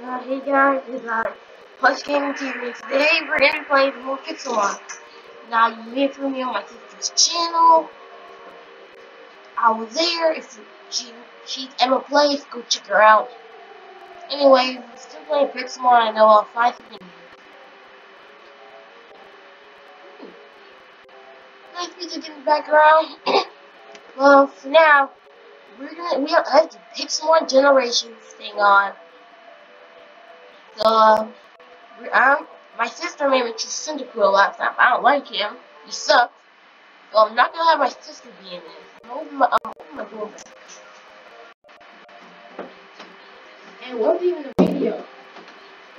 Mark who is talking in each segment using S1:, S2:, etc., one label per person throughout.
S1: Uh, hey guys, it's uh, Plus Gaming TV. Today we're gonna play playing some more Pixelmon. Now you may have me on my sister's channel. I was there. If she she's Emma Plays, go check her out. Anyway, we're still playing Pixelmon. I know I'll find something new. Nice music in the background. well, for now, we're gonna we have, I have the Pixelmon Generations thing on. So, um, my sister made me choose Cyndaquil last time. I don't like him. He sucks. So I'm not gonna have my sister be in this. I'm open my, I'm my door. And it wasn't even a video.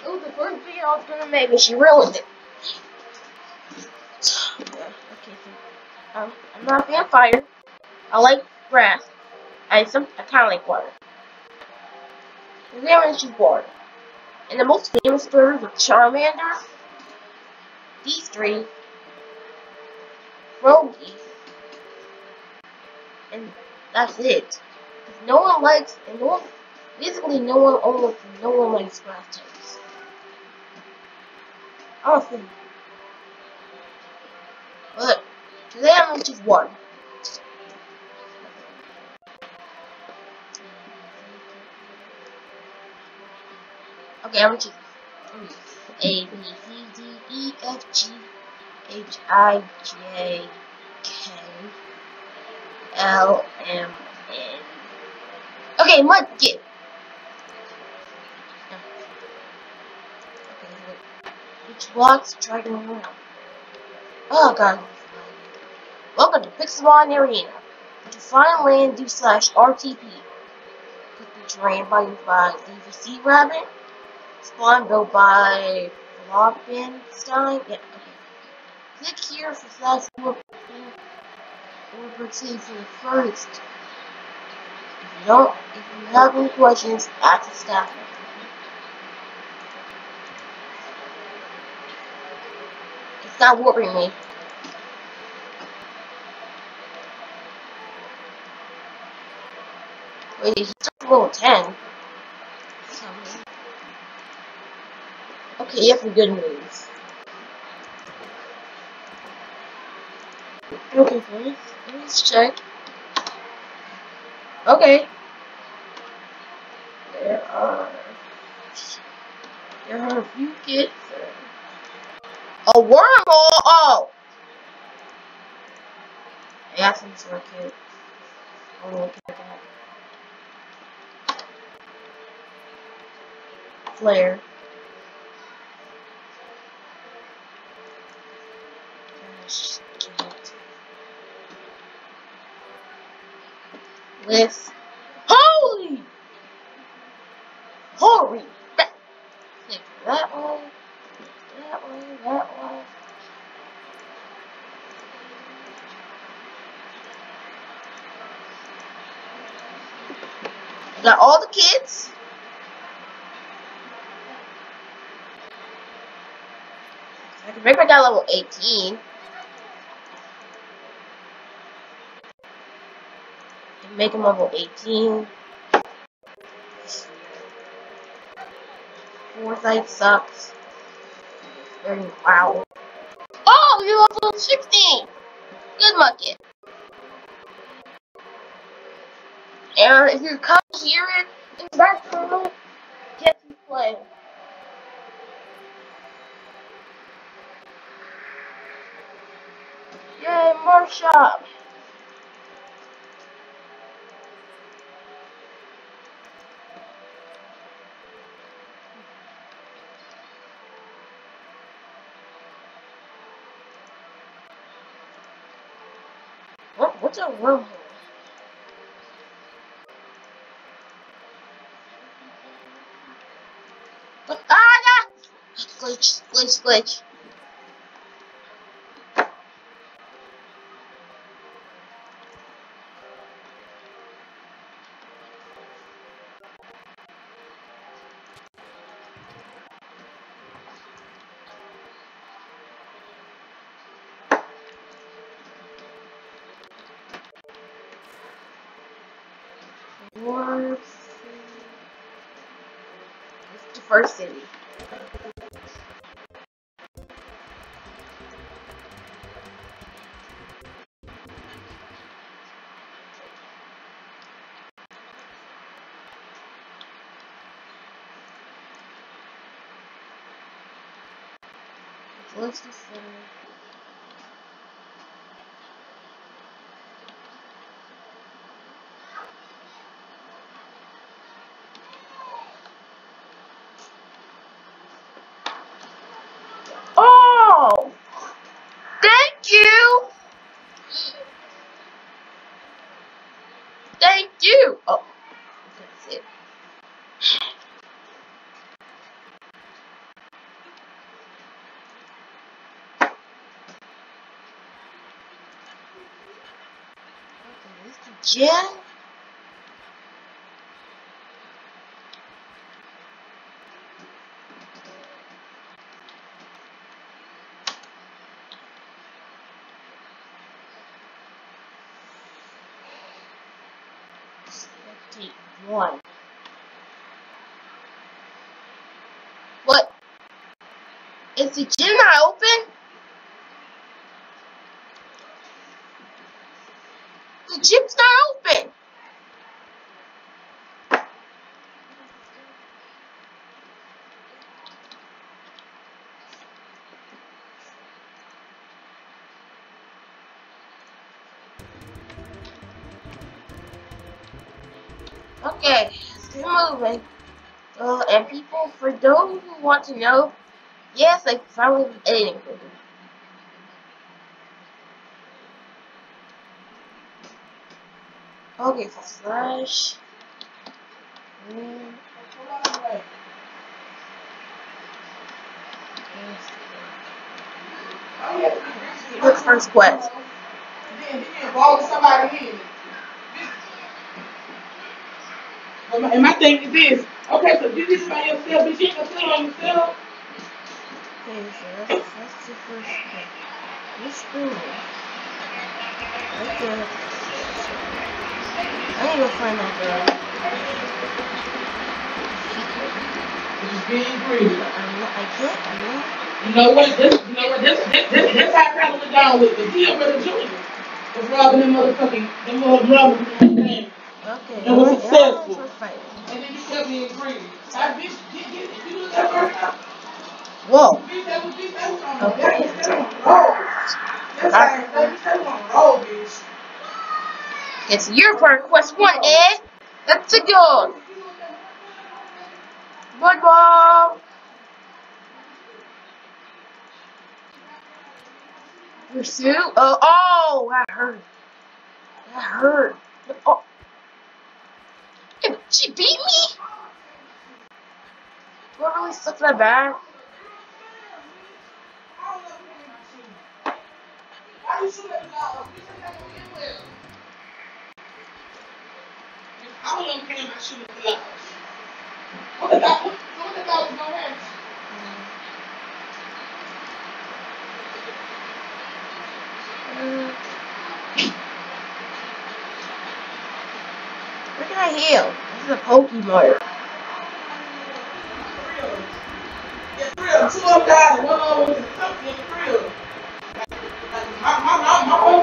S1: It was the first video I was gonna make, and she ruined it. okay, so, um, I'm not a of fire. I like grass. I some I kinda like water. The damage is water. And the most famous birds are Charmander, these three, Froakie, and that's it. No one likes, and no one, basically no one almost no one likes grass. Honestly. But today I'm choose one. Okay, I'm choose A, B, C, D, E, F, G, H, I, J, K, L, M, N. Okay, Mudkip. Okay, which blocks dragging around? Oh god. Welcome to Pixelmon Arena. To find land, do slash RTP. Could be trained by by DVC Rabbit. Spawn built by Floppenstein. Yeah, okay. Click here for warp proceed for the first. If you don't, if you have any questions, ask the staff. It's not warping me. Wait, he's level 10. Okay, you have some good news. Okay, first, let's check. Okay. There are there are a few kits. A wormhole. Oh. I got some sort of kit. I'll look at that. Flare. With holy, holy, that, one, that way, that way. Got all the kids. I can break my down level 18. Make him level 18. Foresight sucks. Very wow. Oh, you're level 16! Good Mudkip. And if you come here in the back room, get to play. Yay, more shop. What, what's a wormhole? What? Ah, yeah! Glitch, glitch, glitch. Dwarf. first city. What's the city? Oh! Thank you! Thank you! Oh, that's it. Spectate one. What? Is the gym not open? The gym's not open. Okay, let's moving. Uh, and people, for those who want to know, yes, I finally editing for. Okay, so slash. Mm, Look first quest.
S2: Then, then involve somebody in it. But my- And my thing is this, okay, so you this by yourself, bitch, you gonna sit on yourself.
S1: Okay, so that's, that's the first. This school. Right there. I need to find that girl.
S2: It's being greedy.
S1: I'm not, I can't, I'm not.
S2: You know what, this, you know what, this, this, this, this how I kinda went down with the T.O. Brother Junior. Was robbing them motherfucking, them them thing.
S1: Okay,
S2: It was
S1: yeah,
S2: successful. And then you kept being greedy. I bitch, get, get, if you do that first
S1: Whoa.
S2: bitch, that was, oh. bitch, that was on,
S1: Okay.
S2: that was, that was on roll. That's how, that bitch, that was on roll, bitch.
S1: Okay, so you're part quest one, eh? Let's go. Good mom. Pursue? Oh, oh, that hurt. That hurt. Oh. She beat me? Do I really suck that bad?
S2: Why you shooting at the dog? Bitch, I'm not gonna get well. I don't even care about shooting at the dog. What the dog, what, what the dog was gonna have?
S1: Mm. Where can I heal? This is a Pokemon.
S2: It's real. Two of them died one of them was something in the real. Like, my, my, my, my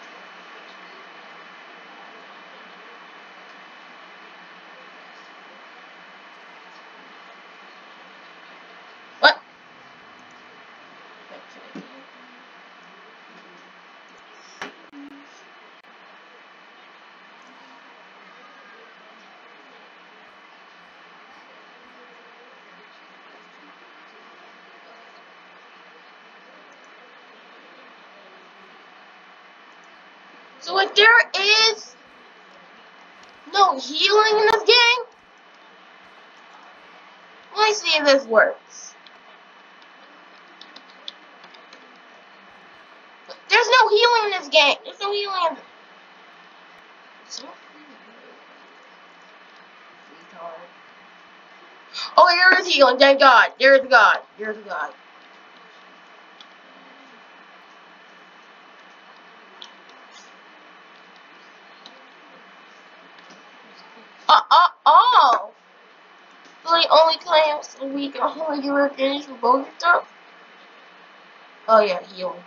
S2: So
S1: if there is no healing in this game, let's see if this works. There's no healing in this game. There's no healing in Oh, there is healing. Thank God. There is God. There is God. Oh! Only claims a week only finished with both stuff? Oh yeah, healing.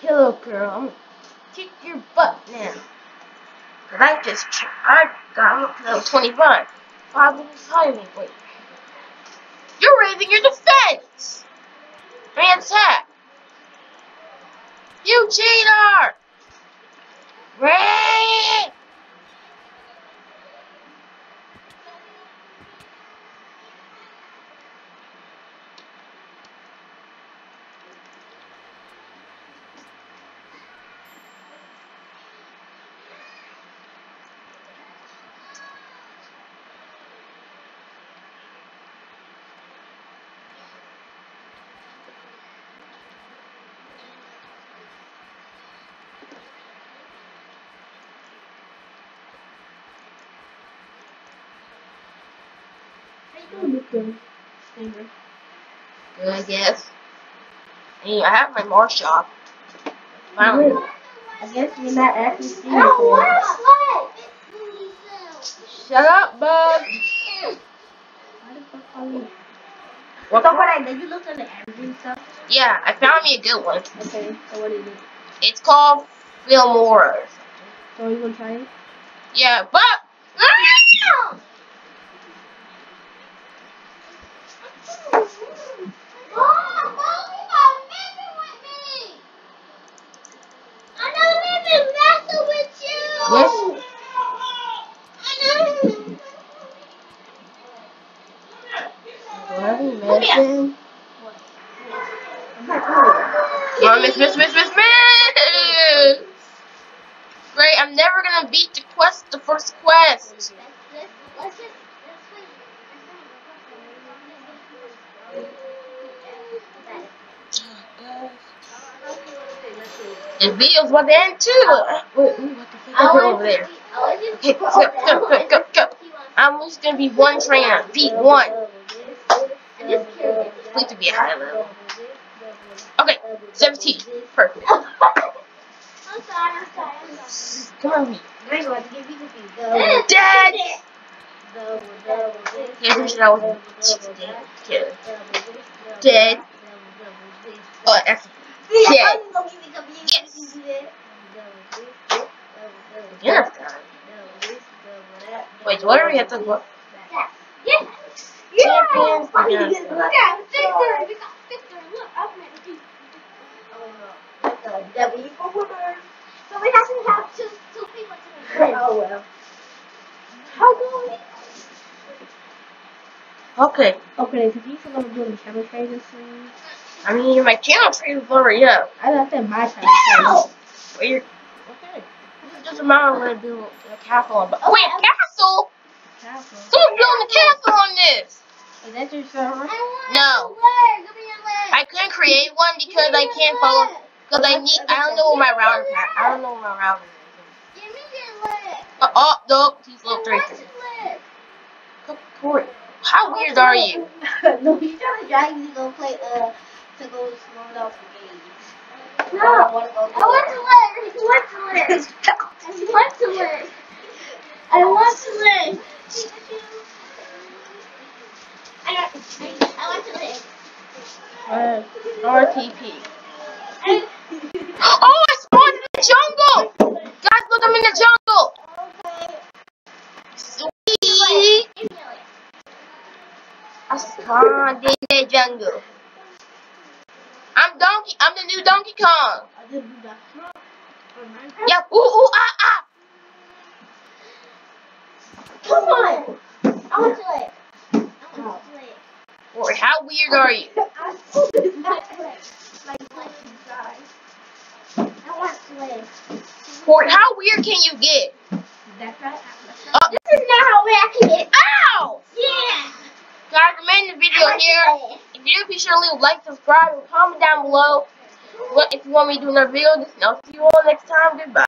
S1: Hello, girl. I'm gonna kick your butt now. But I just, I got I'm level 25. Five minutes higher than wait. You're raising your defense! Ransack! You cheater! Ray! I guess. Hey, I have my more shop. Finally.
S3: I guess you're not actually seeing it.
S1: Shut up, bug.
S3: Why the fuck are you?
S1: What
S3: So what I did you look at the averaging stuff?
S1: Yeah, I found me a good one.
S3: Okay, so what is it?
S1: It's called Filmora.
S3: So are you gonna try it?
S1: Yeah, but. Yes. Bloody medicine.
S3: I'm not doing
S1: Come on, miss, miss, miss, miss, miss! Great, I'm never gonna beat the quest, the first quest. The video's about to end too. Wait, ooh, what the fuck is over there? Okay, go, go, go, go, go. I'm just gonna be one trainer. Beat one. Need to be a high level. Okay, 17. Perfect. Come on, me. Dad! Yeah, I was kid? Dead. Oh, that's dead. Yes. Yeah. Wait, what are we at the what? Yes. Champions. Yeah.
S3: So we have to have two, two people to win. Oh well. How do we?
S1: Okay.
S3: Okay, so you still gonna do the channel trader soon?
S1: I mean, my channel trade is already up.
S3: I left in my channel
S1: Weird. Okay. It doesn't matter what I do the castle on. But wait, castle?
S3: trader.
S1: Someone's building a castle on this.
S3: Is that your server?
S1: No. I couldn't create one because I can't follow. Because I need. I don't know where my router is. I don't know where my router is.
S3: Give me your leg.
S1: Uh, oh, nope. He's right there. Come, Corey. How weird are you?
S3: no, he's trying to drag me to go play, uh, to go slow down some games.
S4: No, I want to live. I want to live. I want to live. I want to live. I want to live.
S1: Uh, RTP.
S4: I,
S1: Oh, I spawned in the jungle! Guys, look, I'm in the jungle. Sweet. I spawned in the jungle. I'm Donkey. I'm the new Donkey Kong.
S3: I did do that. Or Minecraft.
S1: Yeah. Ooh, ooh, ah, ah.
S3: Come on. I want to play. I want to play.
S1: Boy, how weird are you?
S3: I want to play. My collection died. I want to play.
S1: Boy, how weird can you get?
S3: That's right.
S1: Oh,
S3: This is not how weird I can get.
S1: ow!
S3: Yeah.
S1: Guys, remain the video
S3: I want to
S1: here. If you do, be sure to leave a like, subscribe, comment down below. What if you want me to do another video? Just know. See you all next time. Goodbye.